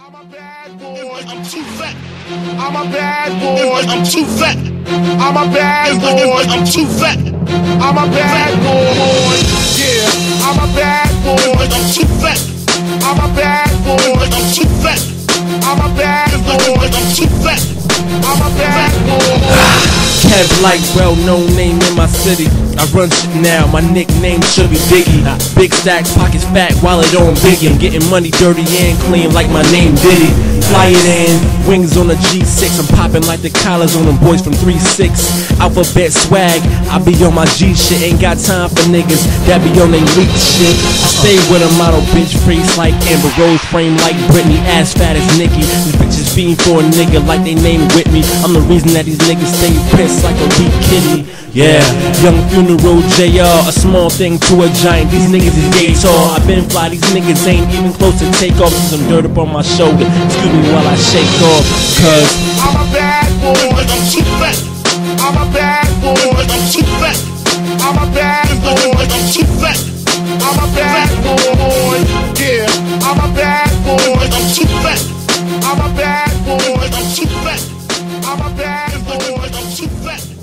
I'm a bad boy. I'm too fat. I'm a bad boy. I'm too fat. I'm a bad boy. I'm too fat. I'm a bad boy. Yeah. I'm a bad boy. I'm too fat. I'm a bad boy. I'm too fat. I'm a bad boy. I'm too fat. I'm a bad boy. Kev Lyte well known name in my city. I run shit now, my nickname should be Biggie. Big stacks, pockets fat, wallet on Biggie. I'm getting money dirty and clean like my name Diddy. Fly it in, wings on a G6. I'm popping like the collars on them boys from 3-6. Alphabet swag, I be on my G shit. Ain't got time for niggas that be on they weak shit. I stay with a model bitch face like Amber Rose, frame like Britney, ass fat as Nicki. Fiend for a nigga like they name with me. I'm the reason that these niggas stay pissed like a weak kitty. Yeah, young funeral JR, a small thing to a giant. These niggas is gay tall. i been fly, these niggas ain't even close to take off. Some dirt up on my shoulder. Excuse me while I shake off, cause I'm a bad boy. I'm too fat. I'm a bad boy. I'm too fat. I'm a bad boy. I'm too fat. I'm a bad boy. Cause I'm too fat.